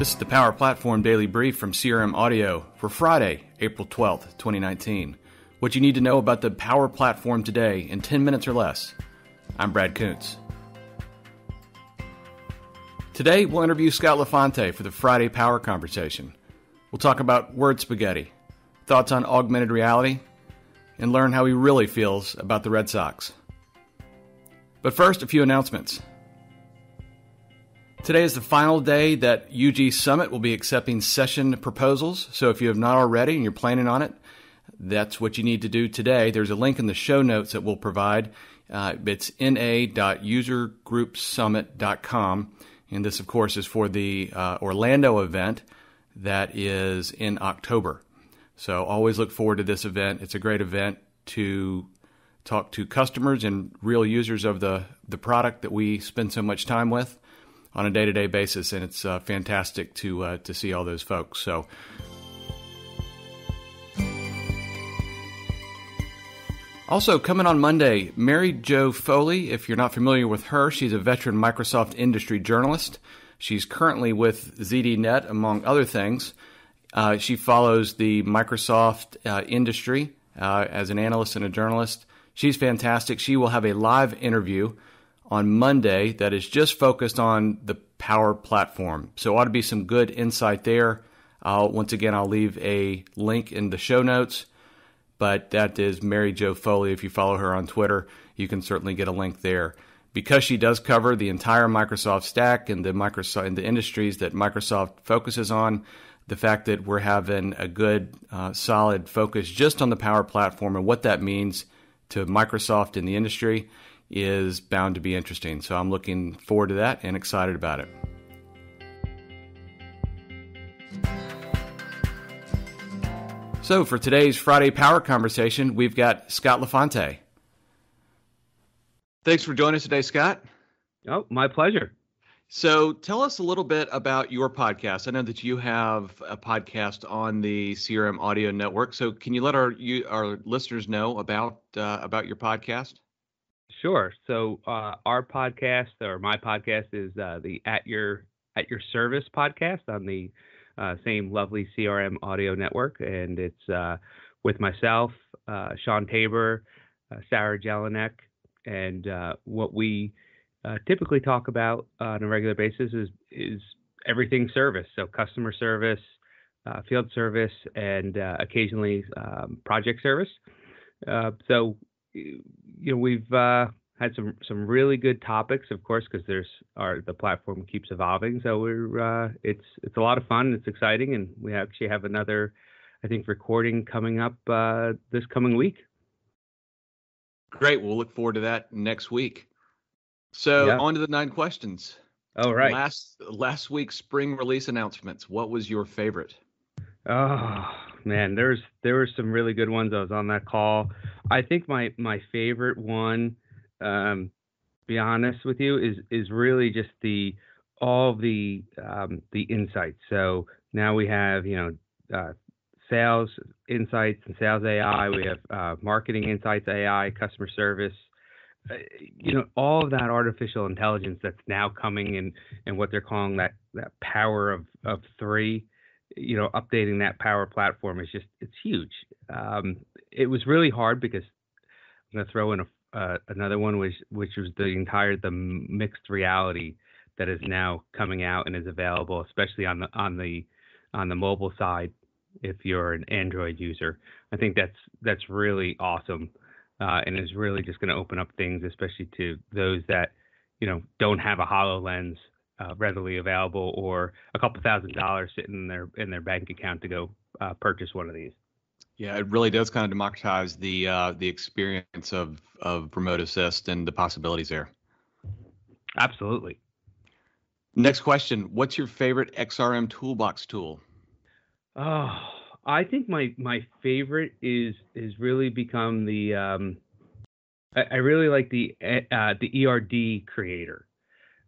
This is the Power Platform Daily Brief from CRM Audio for Friday, April 12th, 2019. What you need to know about the Power Platform today in 10 minutes or less. I'm Brad Koontz. Today, we'll interview Scott LeFante for the Friday Power Conversation. We'll talk about word spaghetti, thoughts on augmented reality, and learn how he really feels about the Red Sox. But first, a few announcements. Today is the final day that UG Summit will be accepting session proposals. So if you have not already and you're planning on it, that's what you need to do today. There's a link in the show notes that we'll provide. Uh, it's na.usergroupsummit.com. And this, of course, is for the uh, Orlando event that is in October. So always look forward to this event. It's a great event to talk to customers and real users of the, the product that we spend so much time with on a day to day basis, and it's uh, fantastic to uh, to see all those folks. So. Also, coming on Monday, Mary Jo Foley. If you're not familiar with her, she's a veteran Microsoft industry journalist. She's currently with ZDNet, among other things. Uh, she follows the Microsoft uh, industry uh, as an analyst and a journalist. She's fantastic. She will have a live interview on Monday that is just focused on the Power Platform. So, ought to be some good insight there. once again, I'll leave a link in the show notes, but that is Mary Jo Foley. If you follow her on Twitter, you can certainly get a link there. Because she does cover the entire Microsoft stack and the Microsoft and the industries that Microsoft focuses on, the fact that we're having a good, uh, solid focus just on the Power Platform and what that means to Microsoft in the industry is bound to be interesting. So I'm looking forward to that and excited about it. So for today's Friday Power Conversation, we've got Scott LeFante. Thanks for joining us today, Scott. Oh, my pleasure. So tell us a little bit about your podcast. I know that you have a podcast on the CRM Audio Network. So can you let our you, our listeners know about uh, about your podcast? Sure. So uh, our podcast or my podcast is uh, the At Your At Your Service podcast on the uh, same lovely CRM audio network, and it's uh, with myself, uh, Sean Tabor, uh, Sarah Jelinek, and what we typically talk about on a regular basis is is everything service. So customer service, field service, and occasionally um, project service. so you know we've uh, had some some really good topics, of course, because there's our the platform keeps evolving. So we're uh, it's it's a lot of fun. It's exciting, and we actually have another, I think, recording coming up uh, this coming week. Great. We'll look forward to that next week. So yeah. on to the nine questions. Oh right. Last last week's spring release announcements. What was your favorite? Oh man, there's there were some really good ones. I was on that call. I think my my favorite one, um, be honest with you, is is really just the all the um, the insights. So now we have you know uh, sales insights and sales AI. We have uh, marketing insights AI, customer service. Uh, you know all of that artificial intelligence that's now coming in and what they're calling that that power of of three you know, updating that power platform is just it's huge. Um, it was really hard because I'm going to throw in a, uh, another one, which which was the entire the mixed reality that is now coming out and is available, especially on the on the on the mobile side. If you're an Android user, I think that's that's really awesome, uh, and is really just going to open up things, especially to those that you know don't have a Hololens uh, readily available or a couple thousand dollars sitting in their in their bank account to go uh, purchase one of these. Yeah, it really does kind of democratize the uh, the experience of of remote assist and the possibilities there. Absolutely. Next question: What's your favorite XRM toolbox tool? Oh, I think my my favorite is is really become the um, I, I really like the uh, the ERD creator.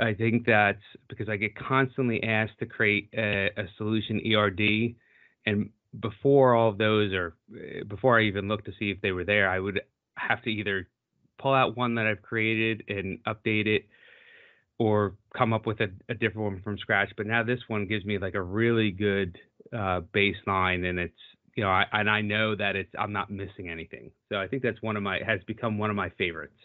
I think that's because I get constantly asked to create a, a solution ERD, and before all of those, or eh, before I even look to see if they were there, I would have to either pull out one that I've created and update it, or come up with a, a, different one from scratch. But now this one gives me like a really good uh, baseline, and it's you know, I, and I know that it's I'm not missing anything. So I think that's one of my has become one of my favorites.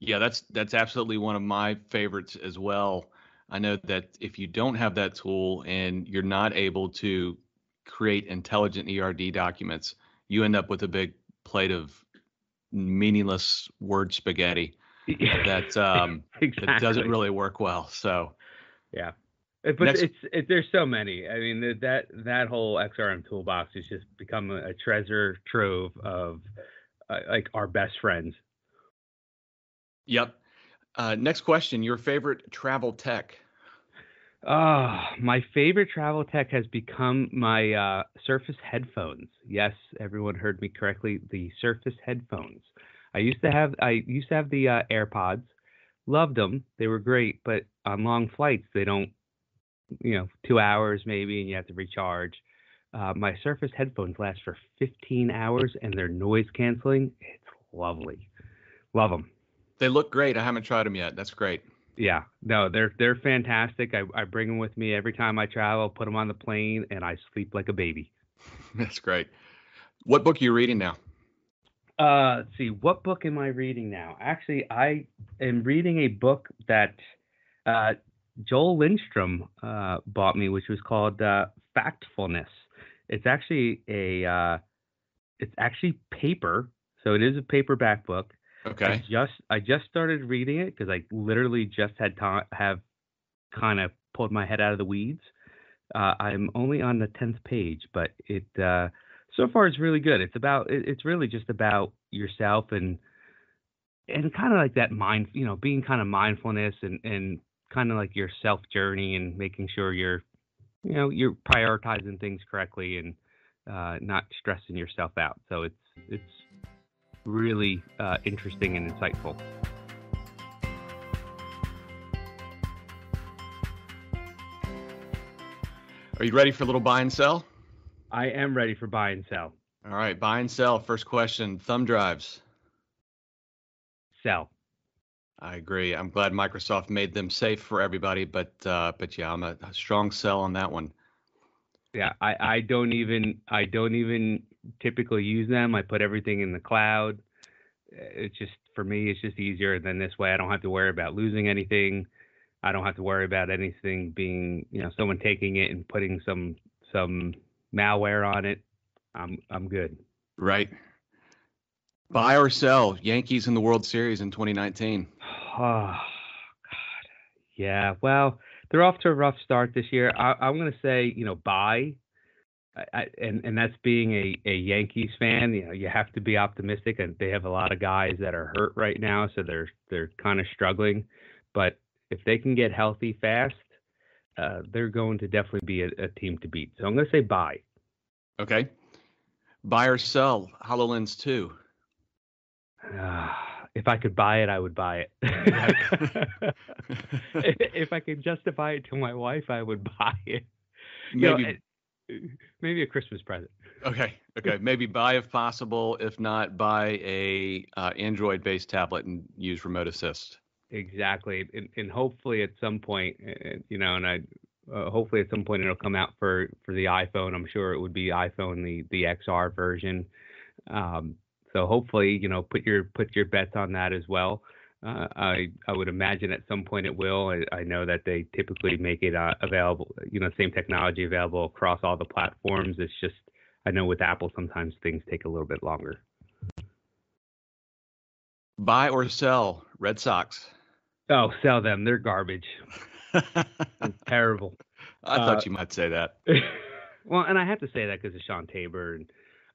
Yeah, that's that's absolutely one of my favorites as well. I know that if you don't have that tool and you're not able to create intelligent ERD documents, you end up with a big plate of meaningless word spaghetti that um, exactly. that doesn't really work well. So, yeah, but Next, it's it, there's so many. I mean, that that whole XRM toolbox has just become a, a treasure trove of uh, like our best friends. Yep. Uh, next question: Your favorite travel tech? Oh, my favorite travel tech has become my uh, Surface headphones. Yes, everyone heard me correctly. The Surface headphones. I used to have I used to have the uh, AirPods. Loved them. They were great, but on long flights they don't. You know, two hours maybe, and you have to recharge. Uh, my Surface headphones last for 15 hours, and they're noise canceling. It's lovely. Love them. They look great. I haven't tried them yet. That's great. Yeah, no, they're they're fantastic. I, I bring them with me every time I travel. Put them on the plane, and I sleep like a baby. That's great. What book are you reading now? Uh, let's see. What book am I reading now? Actually, I am reading a book that uh, Joel Lindstrom uh, bought me, which was called uh, Factfulness. It's actually a uh, it's actually paper, so it is a paperback book Okay. I just I just started reading it because I literally just had time have kind of pulled my head out of the weeds. Uh, I'm only on the tenth page, but it uh, so far is really good. It's about it, it's really just about yourself and and kind of like that mind, you know, being kind of mindfulness and and kind of like your self journey and making sure you're you know you're prioritizing things correctly and uh, not stressing yourself out. So it's it's really uh, interesting and insightful. Are you ready for a little buy and sell? I am ready for buy and sell. All right, buy and sell. First question thumb drives. Sell. I agree. I'm glad Microsoft made them safe for everybody, but uh, but yeah, I'm a, a strong sell on that one. Yeah, I, I don't even I don't even typically use them. I put everything in the cloud. Eh, it's just for me, it's just easier. than this way, I don't have to worry about losing anything. I don't have to worry about anything being, you know, someone taking it and putting some some malware on it. I'm I'm good. Right. Buy or sell Yankees in the World Series in 2019. Oh God. Yeah. Well, they're off to a rough start this year. I, I'm going to say, you know, buy I, and and that's being a, a Yankees fan. You know, you have to be optimistic, and they have a lot of guys that are hurt right now, so they're they're kind of struggling. But if they can get healthy fast, uh, they're going to definitely be a, a team to beat. So I'm going to say buy. Okay. Buy or sell Hololens two. Uh, if I could buy it, I would buy it. if, I could justify it to my wife, I would buy it. Maybe. You know, maybe a Christmas present. Okay, okay, maybe buy if possible. If not, buy a uh, Android-based tablet and use remote assist. Exactly, and, and hopefully at some point, you know, and I uh, hopefully at some point it'll come out for for the iPhone. I'm sure it would be iPhone the the XR version. Um, so hopefully, you know, put your put your bets on that as well. Uh, I I would imagine at some point it will. I, I know that they typically make it uh, available, you know, same technology available across all the platforms. It's just I know with Apple sometimes things take a little bit longer. Buy or sell Red Sox? Oh, sell them. They're garbage. Terrible. I thought uh, you might say that. well, and I have to say that because of Sean Tabor and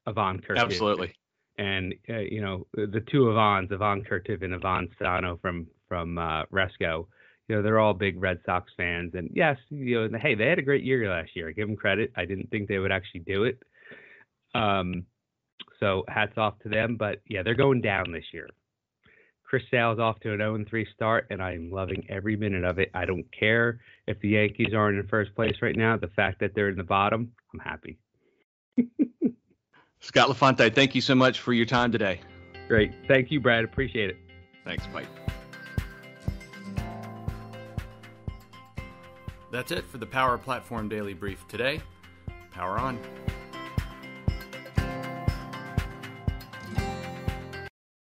Ivan Kirk. Absolutely and uh, you know the two Ivans, Ivan Kurtiv and Ivan Stano from from uh, Resco. You know they're all big Red Sox fans, and yes, you know hey they had a great year last year. I give them credit. I didn't think they would actually do it. Um, so hats off to them. But yeah, they're going down this year. Chris Sale's off to an 0-3 start, and I'm loving every minute of it. I don't care if the Yankees aren't in first place right now. The fact that they're in the bottom, I'm happy. Scott LeFante, thank you so much for your time today. Great. Thank you, Brad. Appreciate it. Thanks, Mike. That's it for the Power Platform Daily Brief today. Power on.